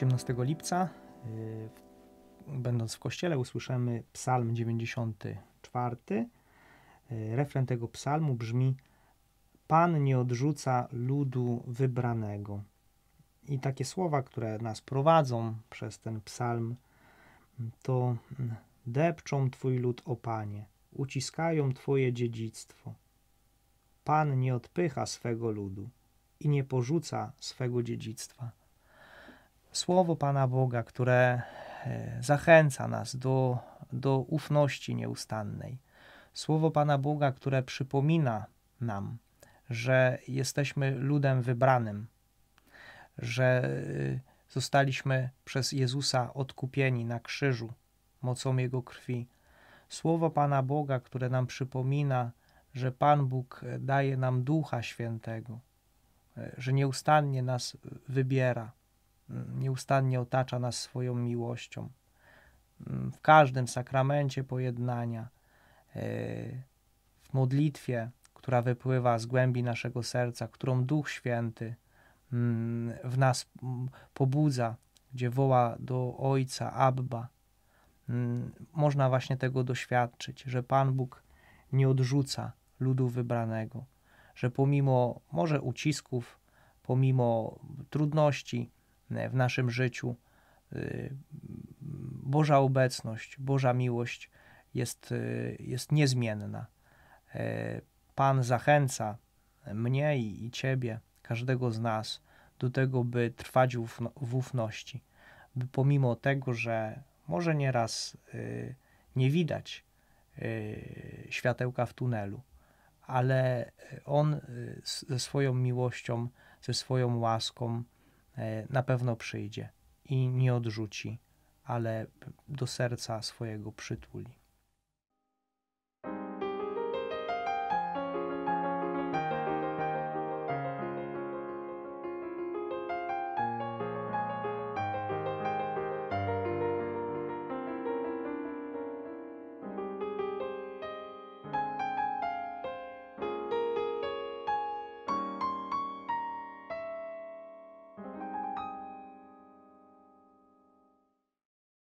18 lipca, y, będąc w kościele, usłyszymy Psalm 94. Y, refren tego psalmu brzmi: Pan nie odrzuca ludu wybranego. I takie słowa, które nas prowadzą przez ten psalm, to mm, depczą Twój lud, o Panie, uciskają Twoje dziedzictwo. Pan nie odpycha swego ludu i nie porzuca swego dziedzictwa. Słowo Pana Boga, które e, zachęca nas do, do ufności nieustannej. Słowo Pana Boga, które przypomina nam, że jesteśmy ludem wybranym, że e, zostaliśmy przez Jezusa odkupieni na krzyżu mocą Jego krwi. Słowo Pana Boga, które nam przypomina, że Pan Bóg daje nam Ducha Świętego, e, że nieustannie nas wybiera nieustannie otacza nas swoją miłością. Mm, w każdym sakramencie pojednania, e, w modlitwie, która wypływa z głębi naszego serca, którą Duch Święty mm, w nas mm, pobudza, gdzie woła do Ojca, Abba, można właśnie tego doświadczyć, że Pan Bóg nie odrzuca ludu wybranego, że pomimo może ucisków, pomimo trudności, w naszym życiu. Y, Boża obecność, Boża miłość jest, y, jest niezmienna. E, Pan zachęca mnie i, i Ciebie, każdego z nas, do tego, by trwać w ufności, by pomimo tego, że może nieraz nie widać światełka w tunelu, ale On ze swoją miłością, ze swoją łaską, E, na pewno przyjdzie i nie odrzuci, ale do serca swojego przytuli.